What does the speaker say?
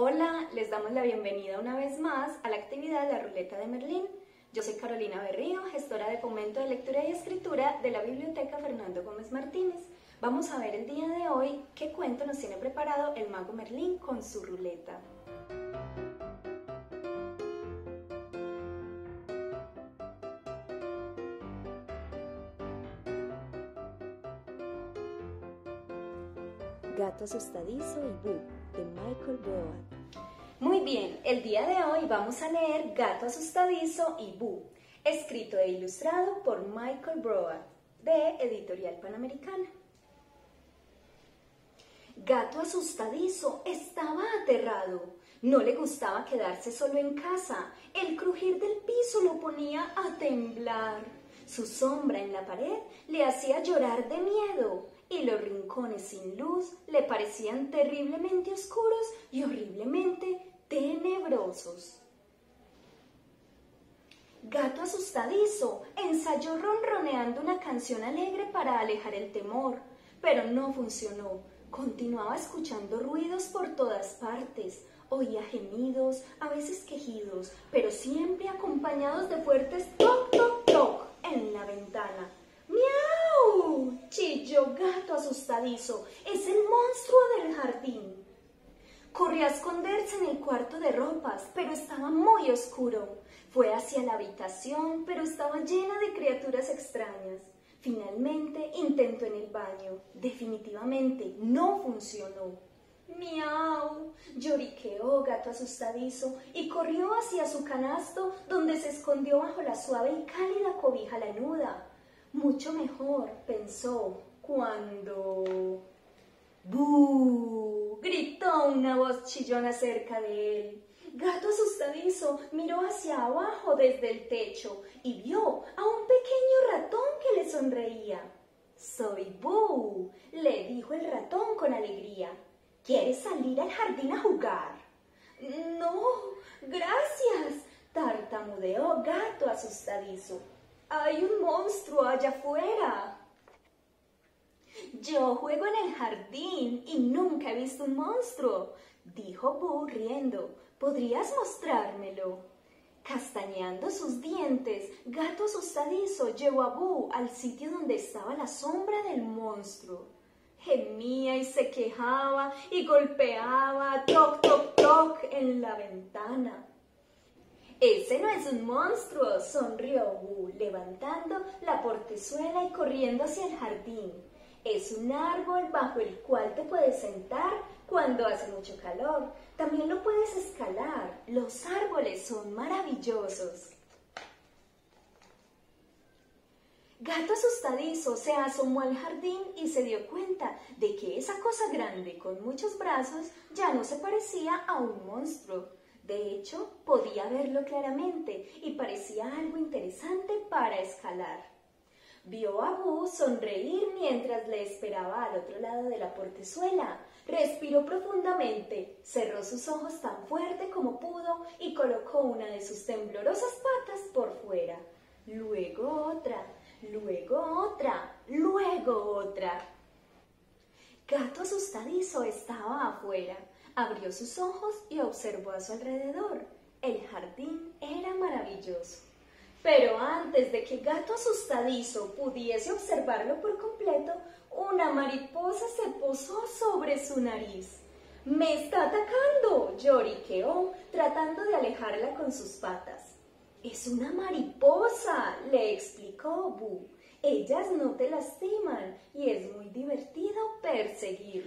Hola, les damos la bienvenida una vez más a la actividad de la Ruleta de Merlín. Yo soy Carolina Berrío, gestora de fomento de lectura y escritura de la Biblioteca Fernando Gómez Martínez. Vamos a ver el día de hoy qué cuento nos tiene preparado el mago Merlín con su ruleta. Gato asustadizo y Boo, Michael. Muy bien, el día de hoy vamos a leer Gato asustadizo y Boo, escrito e ilustrado por Michael Broad, de Editorial Panamericana. Gato asustadizo estaba aterrado. No le gustaba quedarse solo en casa. El crujir del piso lo ponía a temblar. Su sombra en la pared le hacía llorar de miedo y los rincones sin luz le parecían terriblemente oscuros y horriblemente tenebrosos. Gato asustadizo ensayó ronroneando una canción alegre para alejar el temor, pero no funcionó. Continuaba escuchando ruidos por todas partes, oía gemidos, a veces quejidos, pero siempre acompañados de fuertes toc, toc, toc en la ventana. Gato asustadizo. Es el monstruo del jardín. Corrió a esconderse en el cuarto de ropas, pero estaba muy oscuro. Fue hacia la habitación, pero estaba llena de criaturas extrañas. Finalmente intentó en el baño. Definitivamente no funcionó. ¡Miau! Lloriqueó gato asustadizo y corrió hacia su canasto donde se escondió bajo la suave y cálida cobija lanuda. Mucho mejor, pensó, cuando... ¡Bú! gritó una voz chillona cerca de él. Gato asustadizo miró hacia abajo desde el techo y vio a un pequeño ratón que le sonreía. Soy Boo, le dijo el ratón con alegría. ¿Quieres salir al jardín a jugar? No, gracias, tartamudeó gato asustadizo. Hay un monstruo allá afuera. Yo juego en el jardín y nunca he visto un monstruo, dijo Boo riendo. ¿Podrías mostrármelo? Castañeando sus dientes, Gato asustadizo llevó a Boo al sitio donde estaba la sombra del monstruo. Gemía y se quejaba y golpeaba toc, toc, toc en la ventana. Ese no es un monstruo, sonrió Boo, levantando la portezuela y corriendo hacia el jardín. Es un árbol bajo el cual te puedes sentar cuando hace mucho calor. También lo puedes escalar. Los árboles son maravillosos. Gato asustadizo se asomó al jardín y se dio cuenta de que esa cosa grande con muchos brazos ya no se parecía a un monstruo. De hecho, podía verlo claramente y parecía algo interesante para escalar. Vio a Boo sonreír mientras le esperaba al otro lado de la portezuela. Respiró profundamente, cerró sus ojos tan fuerte como pudo y colocó una de sus temblorosas patas por fuera. Luego otra, luego otra, luego otra. Gato asustadizo estaba afuera. Abrió sus ojos y observó a su alrededor. El jardín era maravilloso. Pero antes de que Gato asustadizo pudiese observarlo por completo, una mariposa se posó sobre su nariz. ¡Me está atacando! lloriqueó, tratando de alejarla con sus patas. Es una mariposa, le explicó Boo. Ellas no te lastiman y es muy divertido perseguirlas.